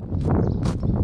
you